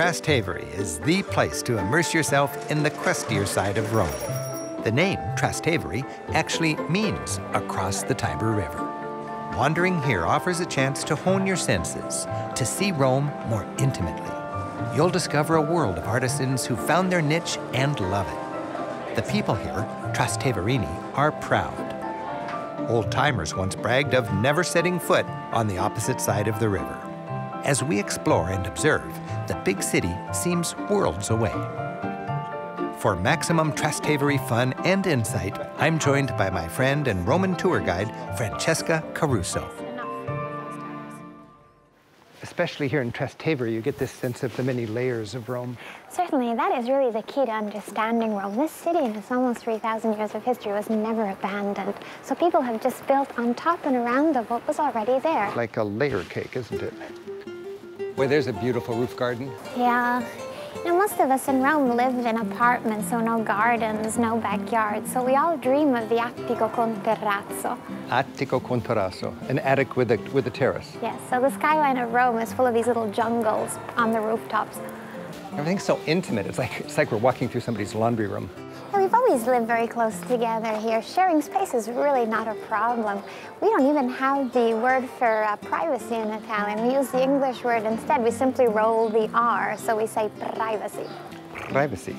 Trastevere is the place to immerse yourself in the crustier side of Rome. The name Trastevere actually means across the Tiber River. Wandering here offers a chance to hone your senses, to see Rome more intimately. You'll discover a world of artisans who found their niche and love it. The people here, Trasteverini, are proud. Old timers once bragged of never setting foot on the opposite side of the river. As we explore and observe, the big city seems worlds away. For maximum Trastevere fun and insight, I'm joined by my friend and Roman tour guide, Francesca Caruso. Especially here in Trastevere, you get this sense of the many layers of Rome. Certainly, that is really the key to understanding Rome. This city, in its almost 3,000 years of history, was never abandoned. So people have just built on top and around of what was already there. Like a layer cake, isn't it? Well, there's a beautiful roof garden. Yeah. Now, most of us in Rome lived in apartments, so no gardens, no backyards. So we all dream of the attico con terrazzo. Attico con terrazzo, an attic with a, with a terrace. Yes, so the skyline of Rome is full of these little jungles on the rooftops. Everything's so intimate. It's like, it's like we're walking through somebody's laundry room. Yeah, we've always lived very close together here. Sharing space is really not a problem. We don't even have the word for uh, privacy in Italian. We use the English word instead. We simply roll the R, so we say privacy. Privacy.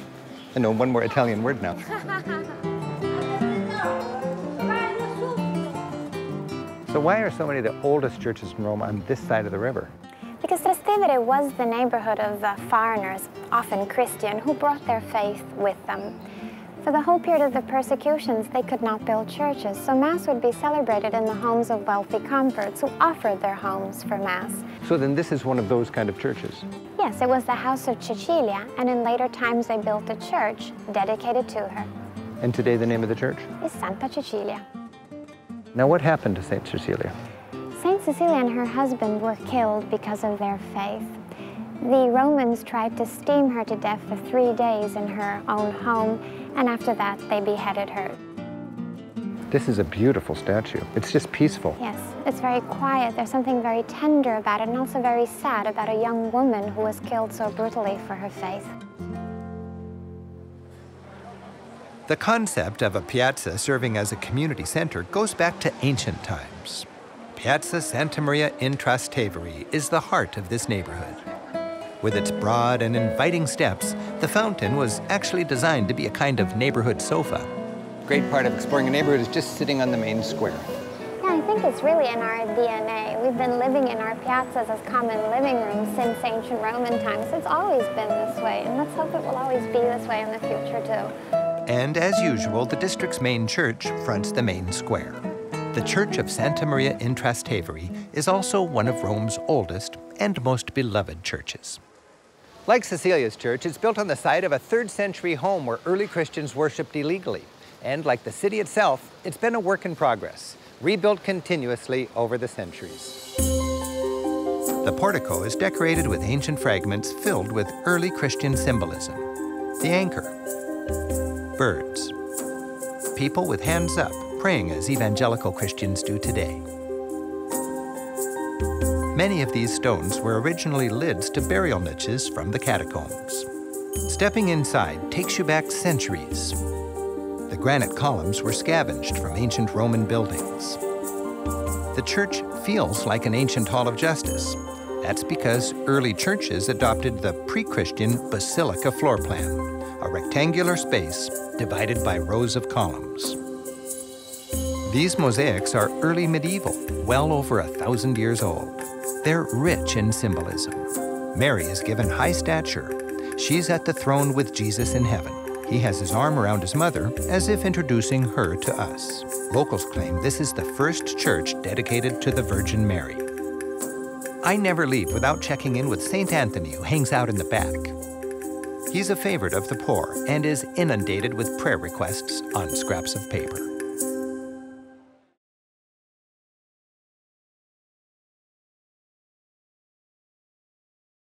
I know one more Italian word now. so why are so many of the oldest churches in Rome on this side of the river? Because Trastevere was the neighborhood of uh, foreigners, often Christian, who brought their faith with them. For the whole period of the persecutions, they could not build churches, so Mass would be celebrated in the homes of wealthy converts who offered their homes for Mass. So then this is one of those kind of churches? Yes, it was the House of Cecilia, and in later times they built a church dedicated to her. And today the name of the church? Is Santa Cecilia. Now what happened to St. Cecilia? Saint Cecilia and her husband were killed because of their faith. The Romans tried to steam her to death for three days in her own home, and after that they beheaded her. This is a beautiful statue. It's just peaceful. Yes, it's very quiet. There's something very tender about it and also very sad about a young woman who was killed so brutally for her faith. The concept of a piazza serving as a community center goes back to ancient times. Piazza Santa Maria in Trastevere is the heart of this neighborhood. With its broad and inviting steps, the fountain was actually designed to be a kind of neighborhood sofa. Great part of exploring a neighborhood is just sitting on the main square. Yeah, I think it's really in our DNA. We've been living in our piazzas as common living rooms since ancient Roman times. It's always been this way, and let's hope it will always be this way in the future, too. And as usual, the district's main church fronts the main square. The Church of Santa Maria in Trastevere is also one of Rome's oldest and most beloved churches. Like Cecilia's church, it's built on the site of a third century home where early Christians worshipped illegally. And like the city itself, it's been a work in progress, rebuilt continuously over the centuries. The portico is decorated with ancient fragments filled with early Christian symbolism. The anchor, birds, people with hands up praying as evangelical Christians do today. Many of these stones were originally lids to burial niches from the catacombs. Stepping inside takes you back centuries. The granite columns were scavenged from ancient Roman buildings. The church feels like an ancient hall of justice. That's because early churches adopted the pre-Christian basilica floor plan, a rectangular space divided by rows of columns. These mosaics are early medieval, well over a thousand years old. They're rich in symbolism. Mary is given high stature. She's at the throne with Jesus in heaven. He has his arm around his mother, as if introducing her to us. Locals claim this is the first church dedicated to the Virgin Mary. I never leave without checking in with St. Anthony, who hangs out in the back. He's a favorite of the poor and is inundated with prayer requests on scraps of paper.